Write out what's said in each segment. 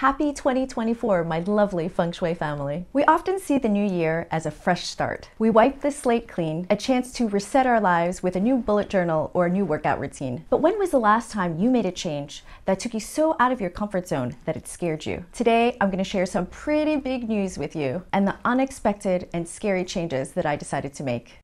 Happy 2024, my lovely feng shui family. We often see the new year as a fresh start. We wipe the slate clean, a chance to reset our lives with a new bullet journal or a new workout routine. But when was the last time you made a change that took you so out of your comfort zone that it scared you? Today, I'm going to share some pretty big news with you and the unexpected and scary changes that I decided to make.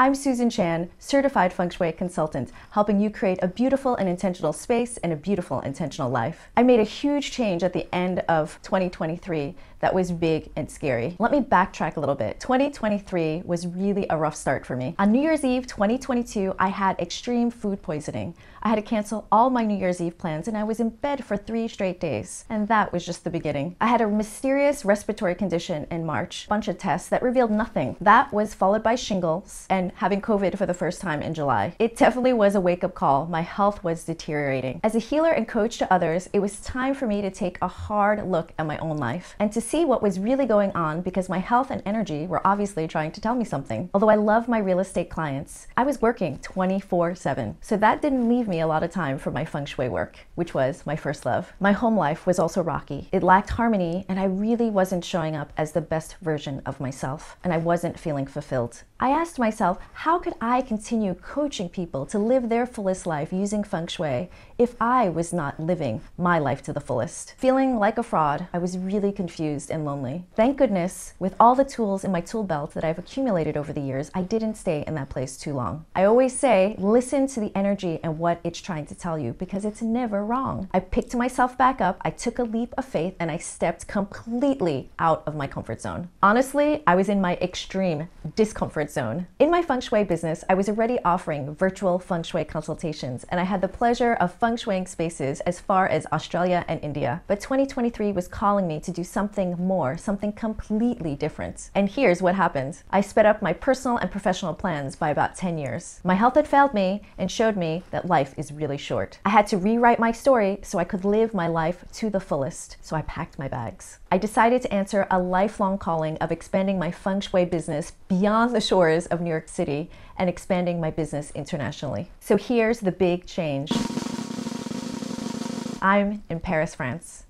I'm Susan Chan, certified feng shui consultant, helping you create a beautiful and intentional space and a beautiful intentional life. I made a huge change at the end of 2023 that was big and scary. Let me backtrack a little bit. 2023 was really a rough start for me. On New Year's Eve 2022, I had extreme food poisoning. I had to cancel all my New Year's Eve plans and I was in bed for three straight days. And that was just the beginning. I had a mysterious respiratory condition in March, a bunch of tests that revealed nothing. That was followed by shingles and having COVID for the first time in July. It definitely was a wake up call. My health was deteriorating. As a healer and coach to others, it was time for me to take a hard look at my own life and to see what was really going on because my health and energy were obviously trying to tell me something. Although I love my real estate clients, I was working 24 7. So that didn't leave me a lot of time for my feng shui work, which was my first love. My home life was also rocky. It lacked harmony, and I really wasn't showing up as the best version of myself, and I wasn't feeling fulfilled. I asked myself, how could I continue coaching people to live their fullest life using feng shui if I was not living my life to the fullest? Feeling like a fraud, I was really confused and lonely. Thank goodness, with all the tools in my tool belt that I've accumulated over the years, I didn't stay in that place too long. I always say, listen to the energy and what it's trying to tell you because it's never wrong. I picked myself back up, I took a leap of faith, and I stepped completely out of my comfort zone. Honestly, I was in my extreme discomfort zone. In my feng shui business, I was already offering virtual feng shui consultations, and I had the pleasure of feng shuiing spaces as far as Australia and India. But 2023 was calling me to do something more, something completely different. And here's what happened I sped up my personal and professional plans by about 10 years. My health had failed me and showed me that life is really short. I had to rewrite my story so I could live my life to the fullest, so I packed my bags. I decided to answer a lifelong calling of expanding my feng shui business beyond the shores of New York City and expanding my business internationally. So here's the big change I'm in Paris, France.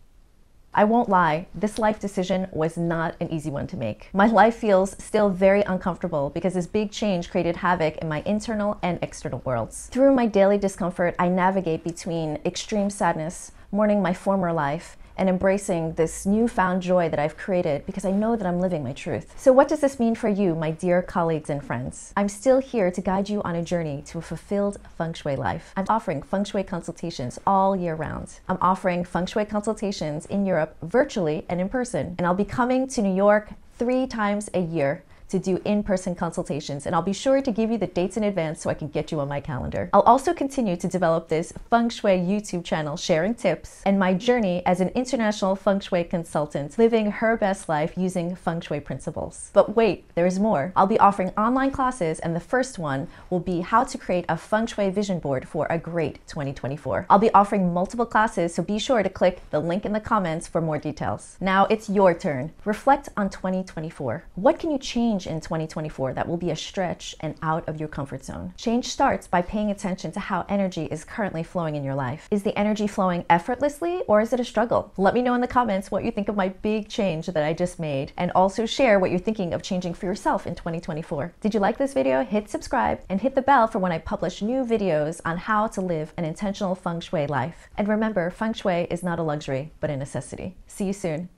I won't lie, this life decision was not an easy one to make. My life feels still very uncomfortable because this big change created havoc in my internal and external worlds. Through my daily discomfort, I navigate between extreme sadness, mourning my former life, and embracing this newfound joy that I've created because I know that I'm living my truth. So, what does this mean for you, my dear colleagues and friends? I'm still here to guide you on a journey to a fulfilled feng shui life. I'm offering feng shui consultations all year round. I'm offering feng shui consultations in Europe virtually and in person, and I'll be coming to New York three times a year to do in-person consultations and I'll be sure to give you the dates in advance so I can get you on my calendar. I'll also continue to develop this Feng Shui YouTube channel sharing tips and my journey as an international Feng Shui consultant living her best life using Feng Shui principles. But wait, there's more. I'll be offering online classes and the first one will be how to create a Feng Shui vision board for a great 2024. I'll be offering multiple classes so be sure to click the link in the comments for more details. Now it's your turn. Reflect on 2024. What can you change change in 2024 that will be a stretch and out of your comfort zone. Change starts by paying attention to how energy is currently flowing in your life. Is the energy flowing effortlessly or is it a struggle? Let me know in the comments what you think of my big change that I just made and also share what you're thinking of changing for yourself in 2024. Did you like this video? Hit subscribe and hit the bell for when I publish new videos on how to live an intentional feng shui life. And remember, feng shui is not a luxury, but a necessity. See you soon.